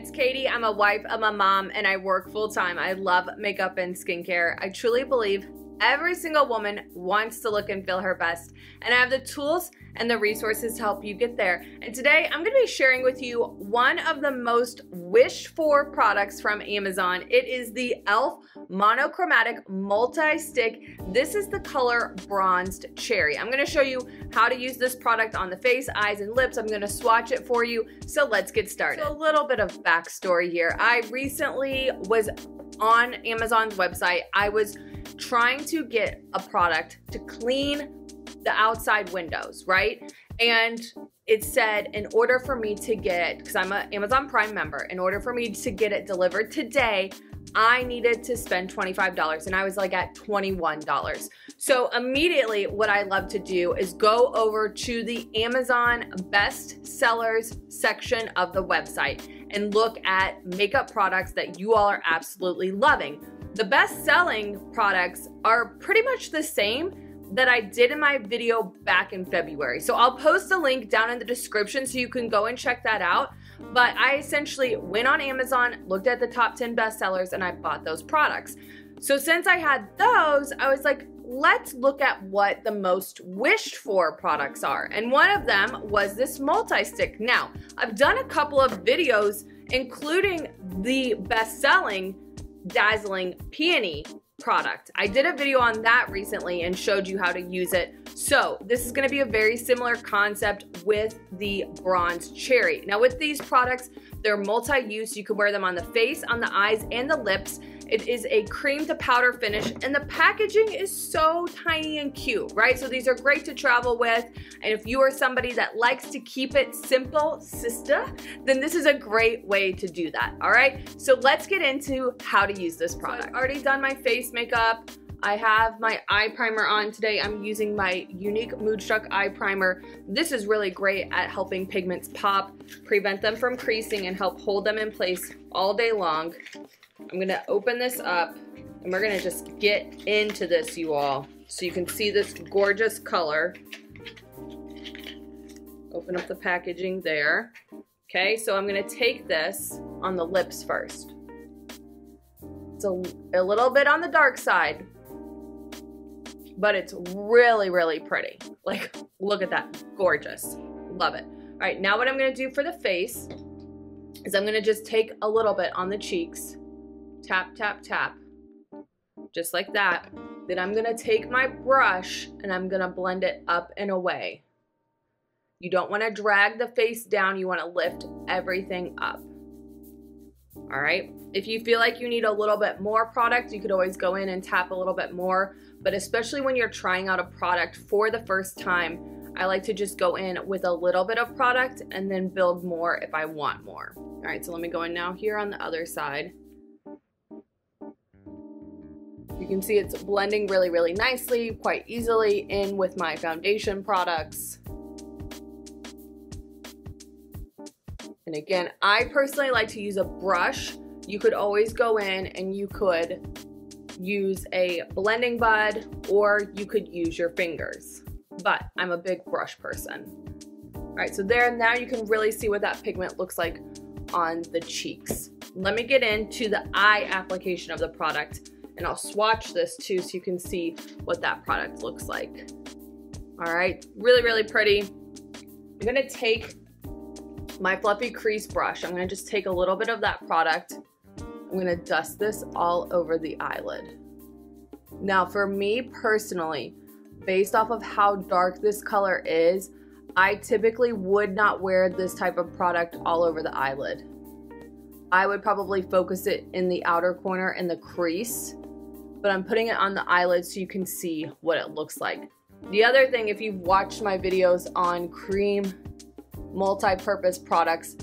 it's Katie. I'm a wife, I'm a mom, and I work full time. I love makeup and skincare. I truly believe every single woman wants to look and feel her best. And I have the tools and the resources to help you get there. And today I'm gonna be sharing with you one of the most wished for products from Amazon. It is the e.l.f. Monochromatic Multi-Stick. This is the color Bronzed Cherry. I'm gonna show you how to use this product on the face, eyes, and lips. I'm gonna swatch it for you. So let's get started. So a little bit of backstory here. I recently was on Amazon's website. I was trying to get a product to clean the outside windows, right? And it said in order for me to get, because I'm an Amazon Prime member, in order for me to get it delivered today, I needed to spend $25 and I was like at $21. So immediately what I love to do is go over to the Amazon best sellers section of the website and look at makeup products that you all are absolutely loving. The best selling products are pretty much the same that I did in my video back in February. So I'll post a link down in the description so you can go and check that out. But I essentially went on Amazon, looked at the top 10 bestsellers, and I bought those products. So since I had those, I was like, let's look at what the most wished for products are. And one of them was this multi-stick. Now, I've done a couple of videos, including the best-selling Dazzling Peony product. I did a video on that recently and showed you how to use it. So this is gonna be a very similar concept with the Bronze Cherry. Now with these products, they're multi-use. You can wear them on the face, on the eyes, and the lips. It is a cream to powder finish and the packaging is so tiny and cute, right? So these are great to travel with. And if you are somebody that likes to keep it simple, sister, then this is a great way to do that, all right? So let's get into how to use this product. So I've already done my face makeup. I have my eye primer on today. I'm using my Younique Moodstruck Eye Primer. This is really great at helping pigments pop, prevent them from creasing, and help hold them in place all day long. I'm gonna open this up and we're gonna just get into this, you all. So you can see this gorgeous color. Open up the packaging there. Okay, so I'm gonna take this on the lips first. It's a, a little bit on the dark side, but it's really, really pretty. Like, look at that, gorgeous. Love it. All right, now what I'm gonna do for the face is I'm gonna just take a little bit on the cheeks tap, tap, tap, just like that. Then I'm gonna take my brush and I'm gonna blend it up and away. You don't wanna drag the face down, you wanna lift everything up. All right, if you feel like you need a little bit more product, you could always go in and tap a little bit more, but especially when you're trying out a product for the first time, I like to just go in with a little bit of product and then build more if I want more. All right, so let me go in now here on the other side. You can see it's blending really, really nicely, quite easily in with my foundation products. And again, I personally like to use a brush. You could always go in and you could use a blending bud or you could use your fingers. But I'm a big brush person. All right, so there, now you can really see what that pigment looks like on the cheeks. Let me get into the eye application of the product and I'll swatch this too so you can see what that product looks like. All right, really, really pretty. I'm gonna take my fluffy crease brush. I'm gonna just take a little bit of that product. I'm gonna dust this all over the eyelid. Now for me personally, based off of how dark this color is, I typically would not wear this type of product all over the eyelid. I would probably focus it in the outer corner in the crease but I'm putting it on the eyelid so you can see what it looks like. The other thing, if you've watched my videos on cream multi-purpose products,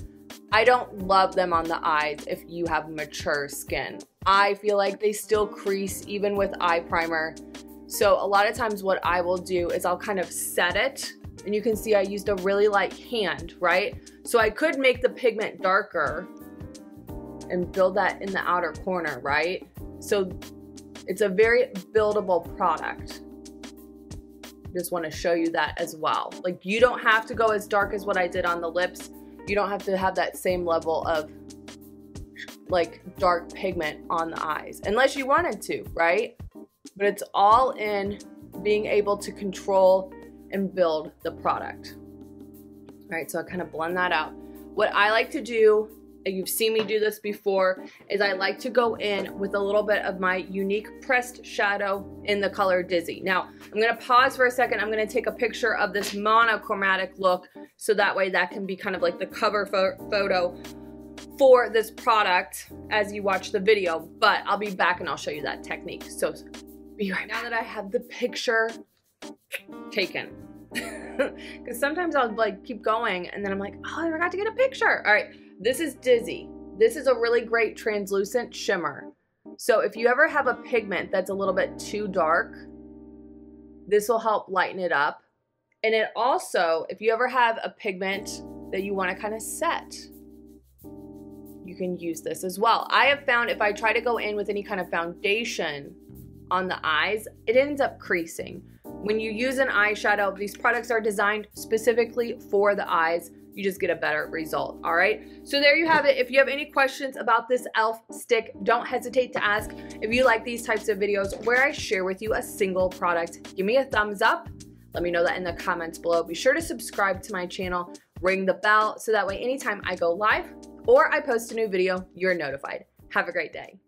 I don't love them on the eyes if you have mature skin. I feel like they still crease even with eye primer. So a lot of times what I will do is I'll kind of set it and you can see I used a really light hand, right? So I could make the pigment darker and build that in the outer corner, right? So it's a very buildable product. Just want to show you that as well. Like you don't have to go as dark as what I did on the lips. You don't have to have that same level of like dark pigment on the eyes, unless you wanted to, right? But it's all in being able to control and build the product. All right, so I kind of blend that out. What I like to do, you've seen me do this before, is I like to go in with a little bit of my Younique pressed shadow in the color Dizzy. Now, I'm gonna pause for a second. I'm gonna take a picture of this monochromatic look so that way that can be kind of like the cover pho photo for this product as you watch the video, but I'll be back and I'll show you that technique. So be right now that I have the picture taken. Because sometimes I'll like keep going and then I'm like, oh, I forgot to get a picture. All right, this is Dizzy. This is a really great translucent shimmer. So if you ever have a pigment that's a little bit too dark, this will help lighten it up. And it also, if you ever have a pigment that you want to kind of set, you can use this as well. I have found if I try to go in with any kind of foundation on the eyes, it ends up creasing. When you use an eyeshadow, these products are designed specifically for the eyes. You just get a better result, all right? So there you have it. If you have any questions about this e.l.f. stick, don't hesitate to ask. If you like these types of videos where I share with you a single product, give me a thumbs up. Let me know that in the comments below. Be sure to subscribe to my channel, ring the bell, so that way anytime I go live or I post a new video, you're notified. Have a great day.